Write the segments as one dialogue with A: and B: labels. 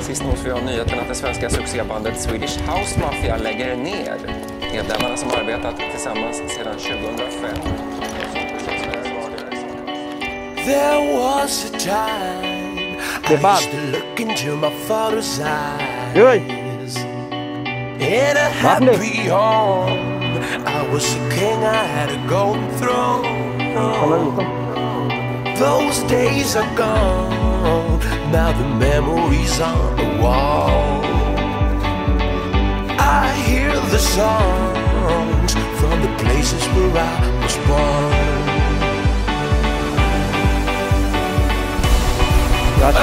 A: Sist nås vi av nyheten att det svenska succébandet Swedish House Mafia lägger ner. Medlemmarna som arbetat tillsammans sedan 2005.
B: There was a time I used to look into my father's eyes. In a happy home, I was a king, I had a golden throne. Those days are gone, now the memories on the wall. I hear the songs from the places where I was born.
C: Jag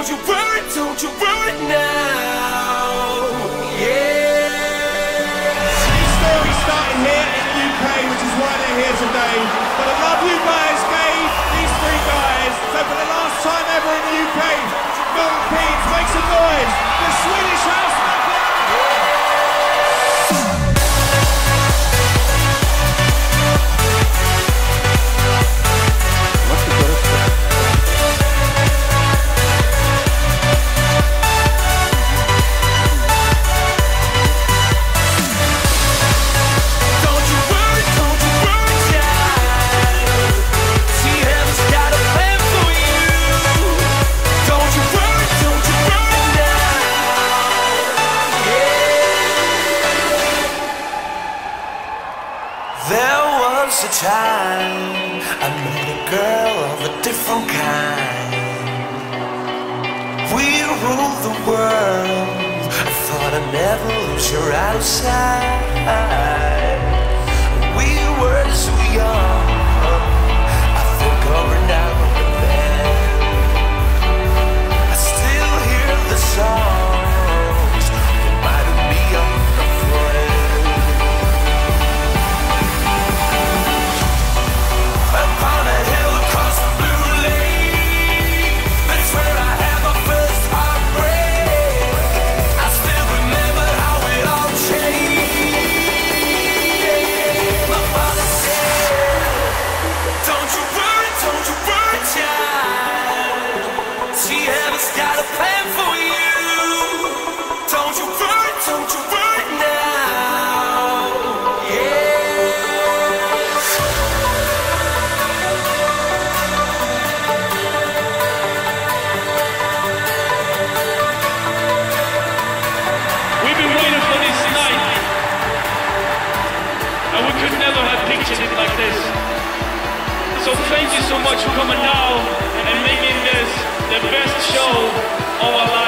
B: Don't you worry, don't you worry now. There was a time I met a girl of a different kind. We ruled the world. I thought I'd never lose her outside. We were so young.
D: Pictured it like this. So thank you so much for coming now and making this the best show of our